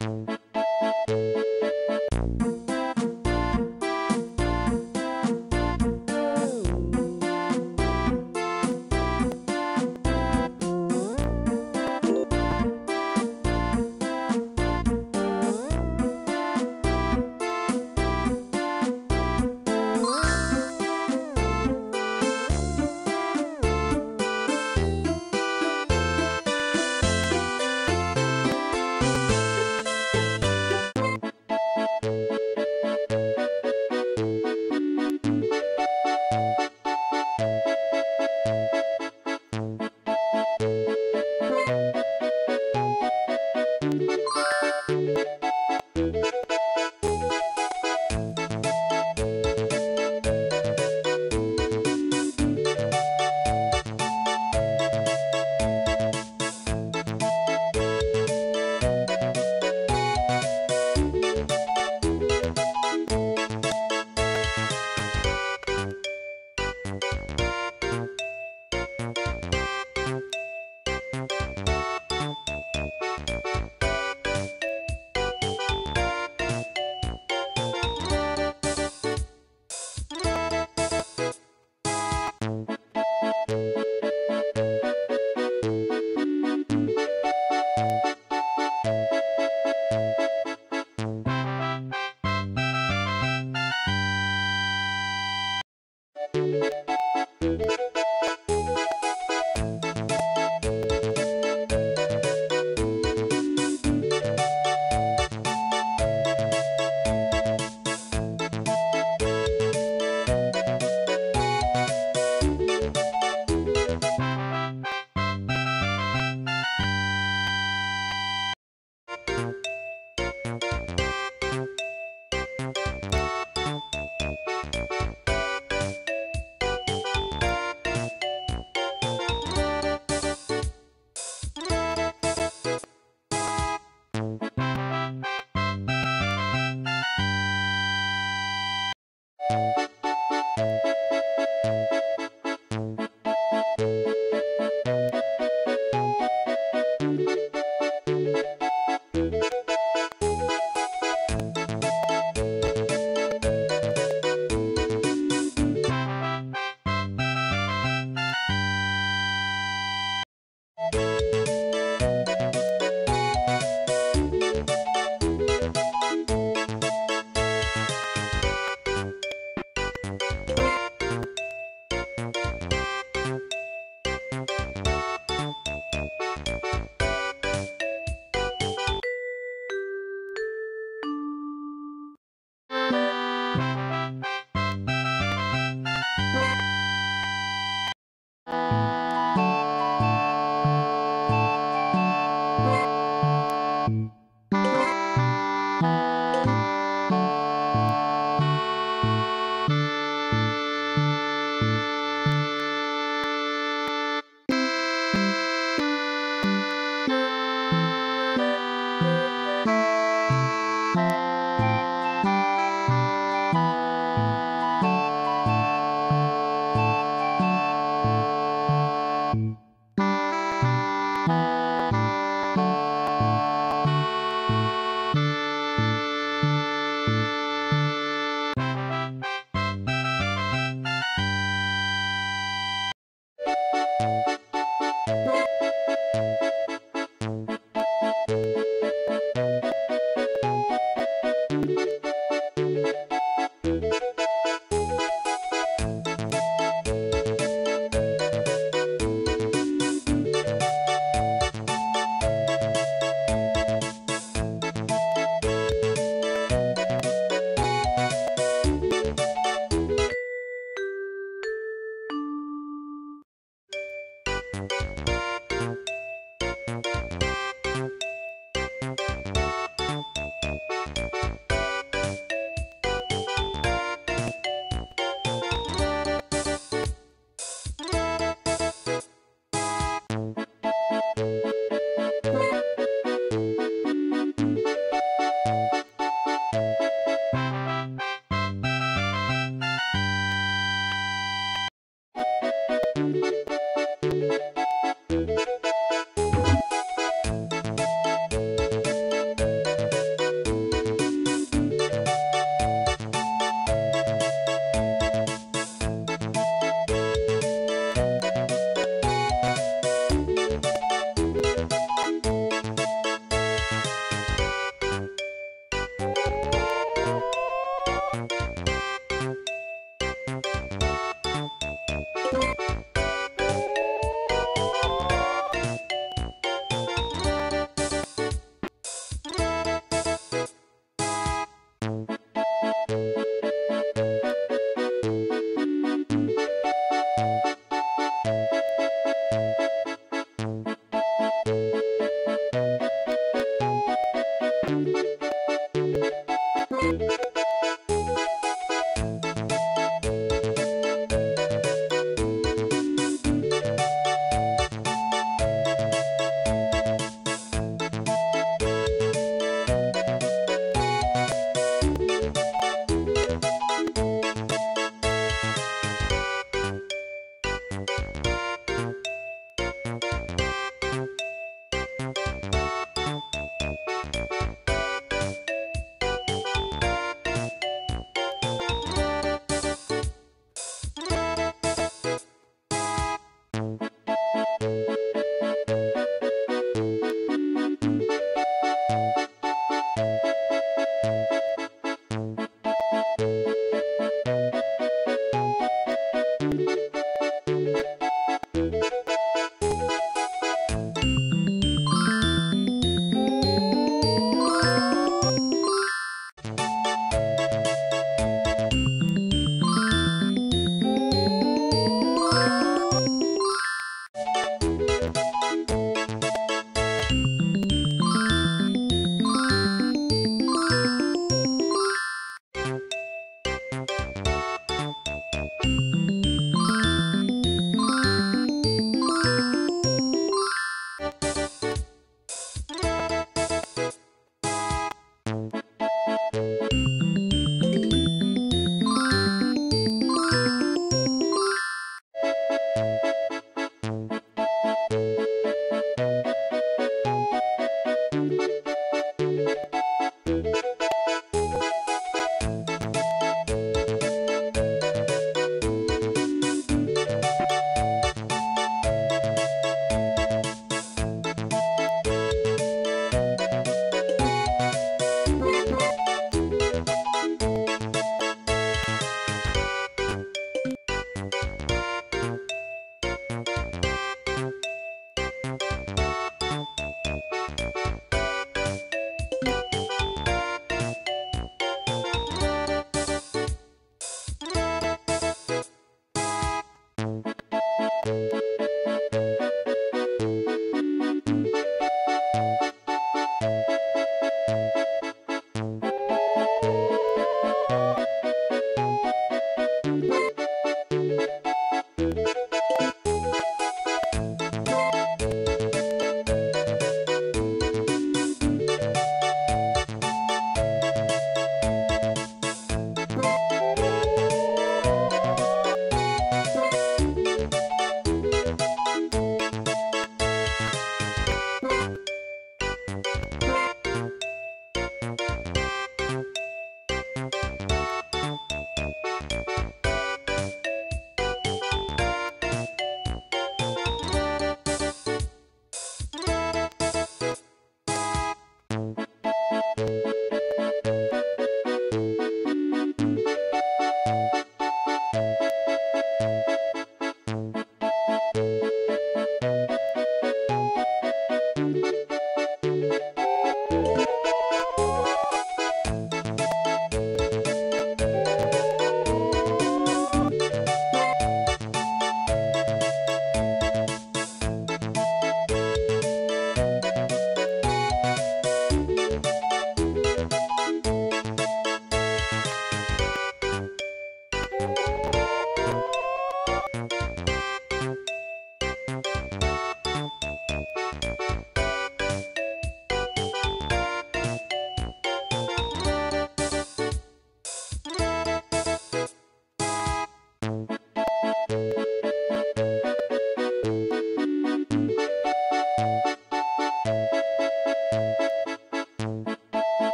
you.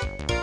Thank you.